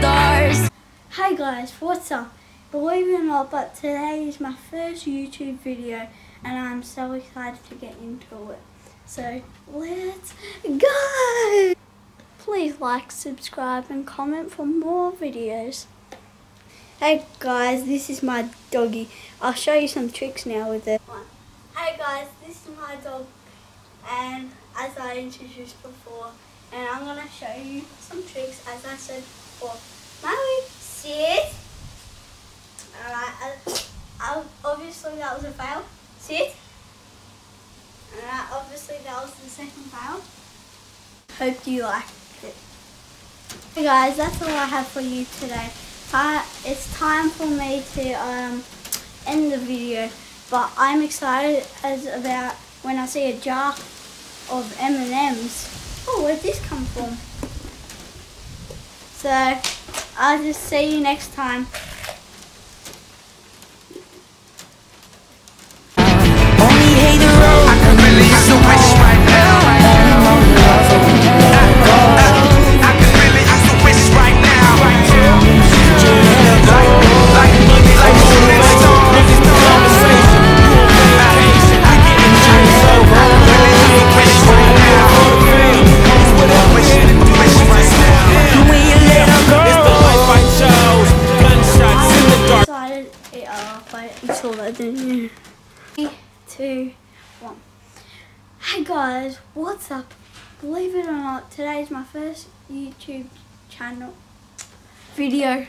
Hey guys, what's up? Believe it or not, but today is my first YouTube video and I'm so excited to get into it. So, let's go! Please like, subscribe and comment for more videos. Hey guys, this is my doggy. I'll show you some tricks now with it. Hey guys, this is my dog and as I introduced before and I'm going to show you some tricks as I said before. Maui, sit. Alright, uh, obviously that was a fail. Sit. Alright, obviously that was the second fail. Hope you liked it. Hey guys, that's all I have for you today. Uh, it's time for me to um, end the video, but I'm excited as about when I see a jar of M&Ms. So, I'll just see you next time. Until that Three, two, one. Hey guys, what's up? Believe it or not, today is my first YouTube channel video